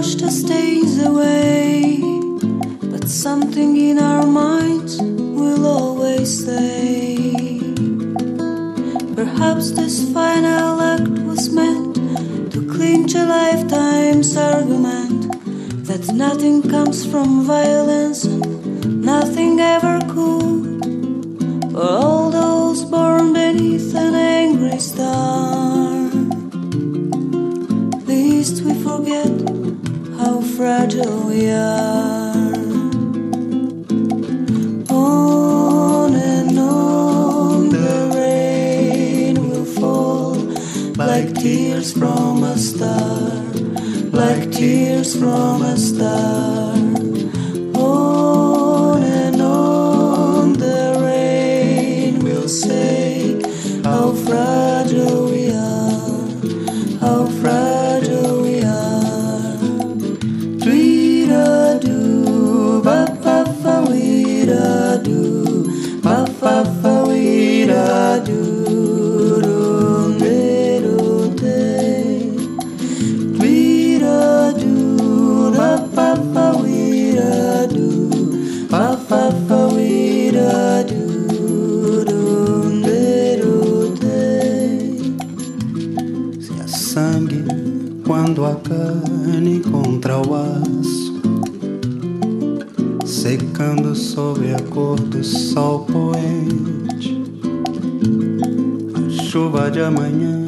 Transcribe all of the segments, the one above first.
the stains away, but something in our minds will always stay. Perhaps this final act was meant to clinch a lifetime's argument that nothing comes from violence and nothing ever could. For all those born beneath an angry star, least we forget fragile we are. On and on the rain will fall like tears from a star, like tears from a star. On and on the rain will say how fragile we are, quando a carne contra o aço, secando sob a cor do sol poente. A chuva de amanhã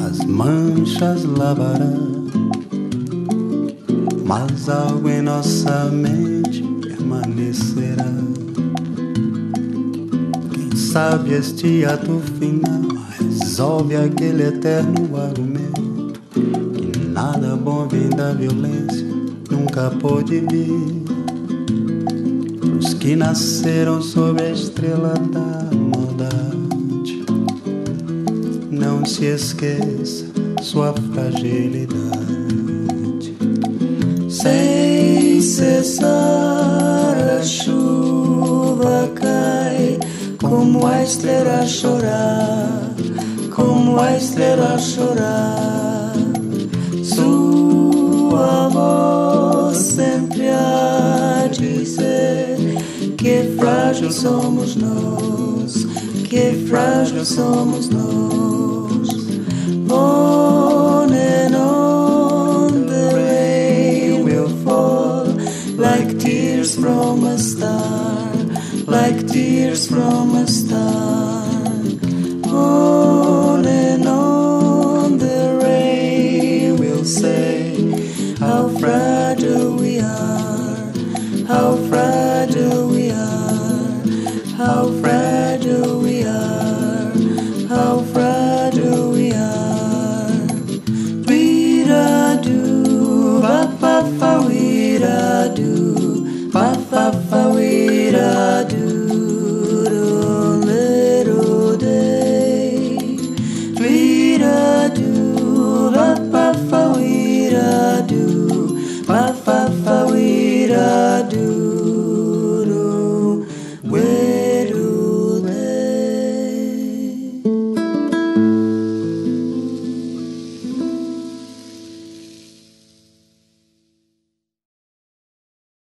as manchas lavará, mas algo em nossa mente permanecerá. Quem sabe este ato final resolve aquele eterno argumento violência, nunca pôde vir. Os que nasceram sob a estrela da maldade, não se esqueça sua fragilidade. Sem cessar a chuva cai, como a estrela chorar, como a estrela chorar. frágil somos nós, que frágil somos nós. On and on the rain will fall like tears from a star, like tears from a star. On and on the rain will say how fragile we are, how fragile.